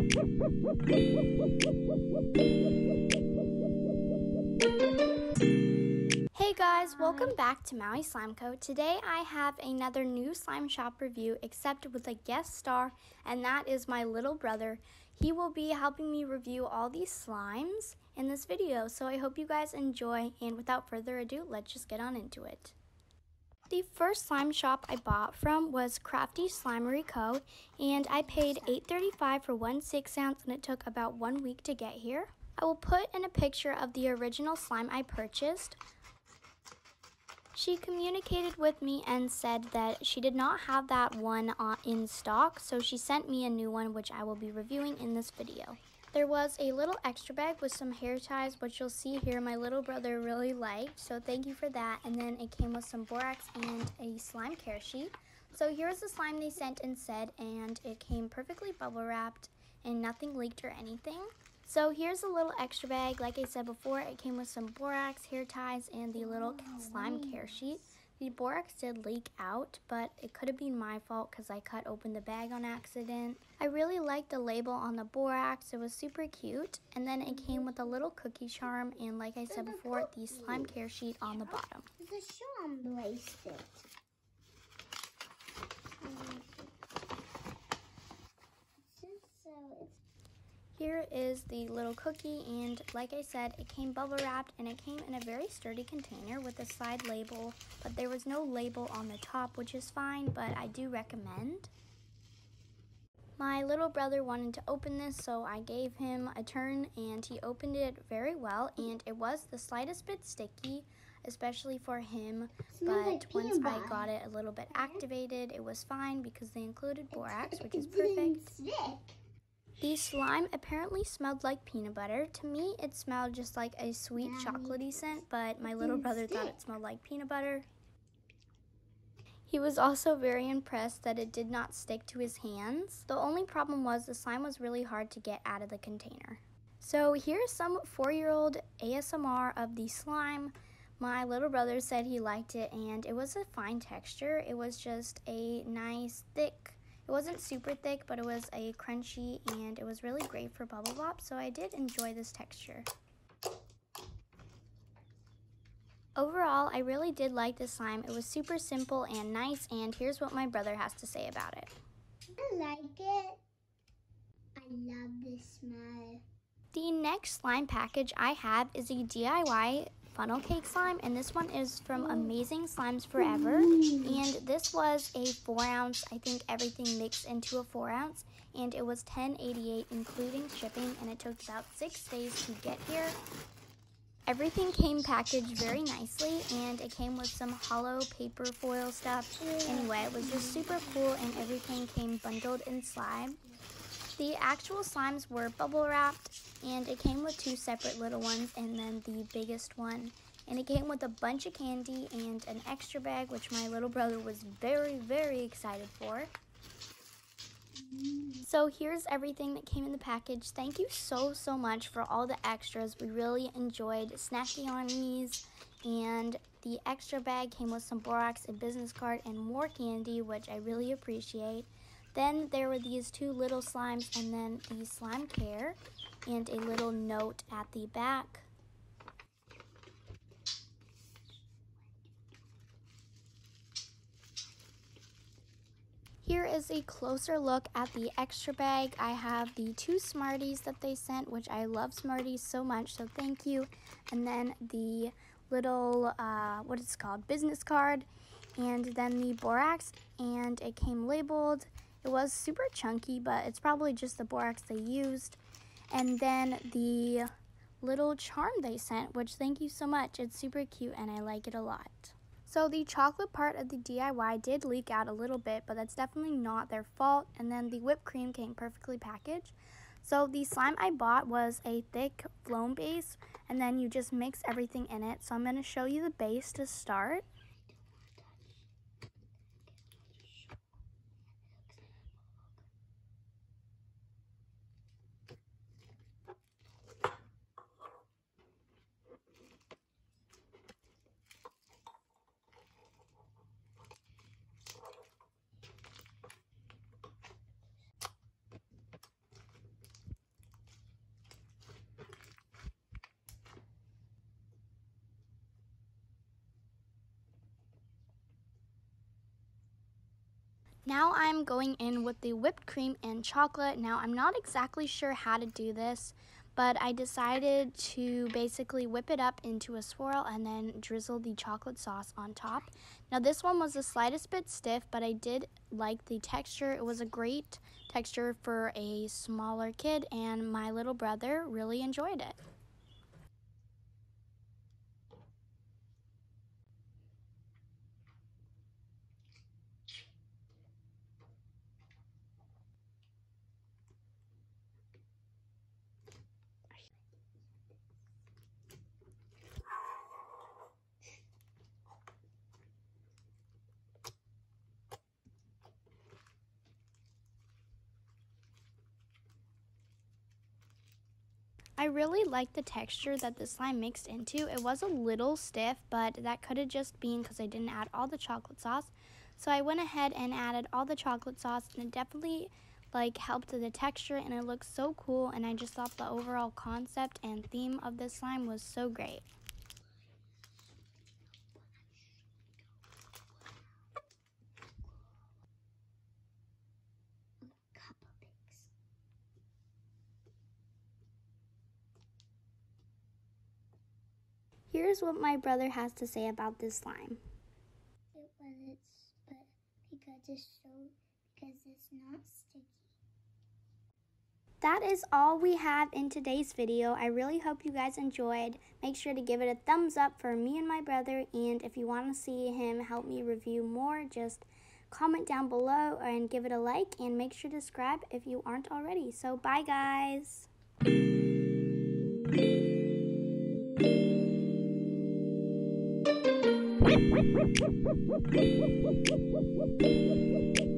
Hey guys, welcome back to Maui Slime Co. Today I have another new slime shop review except with a guest star and that is my little brother. He will be helping me review all these slimes in this video so I hope you guys enjoy and without further ado let's just get on into it. The first slime shop I bought from was Crafty Slimery Co. and I paid $8.35 for one 6 ounce and it took about one week to get here. I will put in a picture of the original slime I purchased. She communicated with me and said that she did not have that one uh, in stock, so she sent me a new one which I will be reviewing in this video. There was a little extra bag with some hair ties, which you'll see here my little brother really liked, so thank you for that. And then it came with some borax and a slime care sheet. So here's the slime they sent and said, and it came perfectly bubble wrapped and nothing leaked or anything. So here's a little extra bag. Like I said before, it came with some borax, hair ties, and the little oh, slime care sheet. The borax did leak out, but it could have been my fault because I cut open the bag on accident. I really liked the label on the borax. It was super cute. And then it came with a little cookie charm and like I said before, the slime care sheet on the bottom. The charm bracelet. So it's Here is the little cookie and like I said, it came bubble wrapped and it came in a very sturdy container with a side label, but there was no label on the top, which is fine, but I do recommend. My little brother wanted to open this, so I gave him a turn and he opened it very well and it was the slightest bit sticky, especially for him, but like once I got it a little bit activated, it was fine because they included borax, which is perfect. stick. The slime apparently smelled like peanut butter. To me, it smelled just like a sweet chocolatey scent, but my little brother thought it smelled like peanut butter. He was also very impressed that it did not stick to his hands. The only problem was the slime was really hard to get out of the container. So here's some four-year-old ASMR of the slime. My little brother said he liked it and it was a fine texture. It was just a nice thick it wasn't super thick, but it was a crunchy and it was really great for bubble pop, so I did enjoy this texture. Overall, I really did like this slime. It was super simple and nice, and here's what my brother has to say about it. I like it. I love the smell. The next slime package I have is a DIY funnel cake slime, and this one is from Amazing Slimes Forever. And this was a four ounce, I think everything mixed into a four ounce, and it was 10.88 including shipping, and it took about six days to get here. Everything came packaged very nicely, and it came with some hollow paper foil stuff. Anyway, it was just super cool, and everything came bundled in slime. The actual slimes were bubble wrapped, and it came with two separate little ones and then the biggest one. And it came with a bunch of candy and an extra bag, which my little brother was very, very excited for. So here's everything that came in the package. Thank you so, so much for all the extras. We really enjoyed snacking on these. And the extra bag came with some borax, a business card, and more candy, which I really appreciate. Then there were these two little slimes and then the slime care and a little note at the back. Here is a closer look at the extra bag. I have the two Smarties that they sent, which I love Smarties so much, so thank you. And then the little, uh, what is it called, business card, and then the borax, and it came labeled. It was super chunky, but it's probably just the borax they used. And then the little charm they sent, which thank you so much. It's super cute and I like it a lot. So the chocolate part of the DIY did leak out a little bit, but that's definitely not their fault. And then the whipped cream came perfectly packaged. So the slime I bought was a thick foam base, and then you just mix everything in it. So I'm going to show you the base to start. Now I'm going in with the whipped cream and chocolate. Now I'm not exactly sure how to do this, but I decided to basically whip it up into a swirl and then drizzle the chocolate sauce on top. Now this one was the slightest bit stiff, but I did like the texture. It was a great texture for a smaller kid and my little brother really enjoyed it. I really like the texture that the slime mixed into. It was a little stiff, but that could have just been because I didn't add all the chocolate sauce. So I went ahead and added all the chocolate sauce and it definitely like helped the texture and it looks so cool and I just thought the overall concept and theme of this slime was so great. Here's what my brother has to say about this slime. It wasn't, but because it's so, because it's not sticky. That is all we have in today's video. I really hope you guys enjoyed. Make sure to give it a thumbs up for me and my brother. And if you want to see him help me review more, just comment down below and give it a like. And make sure to subscribe if you aren't already. So bye guys. Thank you.